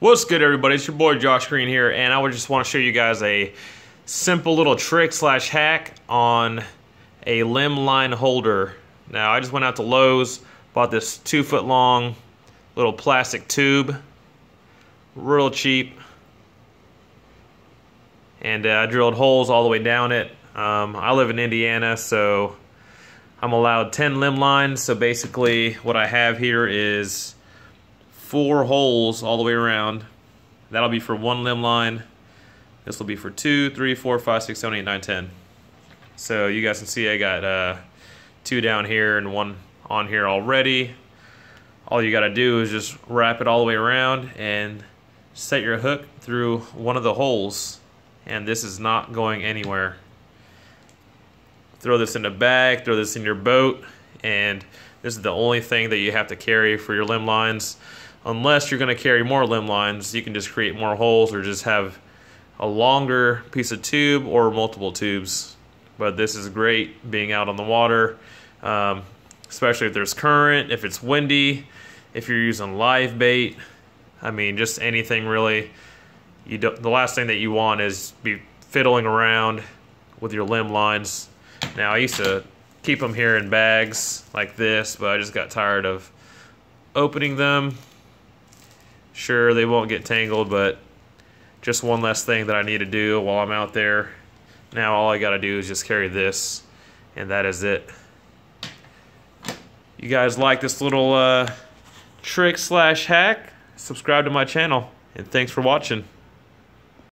What's good everybody, it's your boy Josh Green here and I would just want to show you guys a simple little trick slash hack on a limb line holder. Now I just went out to Lowe's, bought this two foot long little plastic tube, real cheap, and uh, I drilled holes all the way down it. Um, I live in Indiana so I'm allowed 10 limb lines so basically what I have here is four holes all the way around. That'll be for one limb line. This will be for two, three, four, five, six, seven, eight, nine, ten. So you guys can see I got uh, two down here and one on here already. All you got to do is just wrap it all the way around and set your hook through one of the holes. And this is not going anywhere. Throw this in a bag, throw this in your boat, and this is the only thing that you have to carry for your limb lines unless you're going to carry more limb lines, you can just create more holes or just have a longer piece of tube or multiple tubes. But this is great being out on the water, um, especially if there's current, if it's windy, if you're using live bait. I mean, just anything really. You do, the last thing that you want is be fiddling around with your limb lines. Now, I used to keep them here in bags like this, but I just got tired of opening them Sure, they won't get tangled, but just one less thing that I need to do while I'm out there. Now all I got to do is just carry this, and that is it. You guys like this little uh, trick slash hack? Subscribe to my channel, and thanks for watching.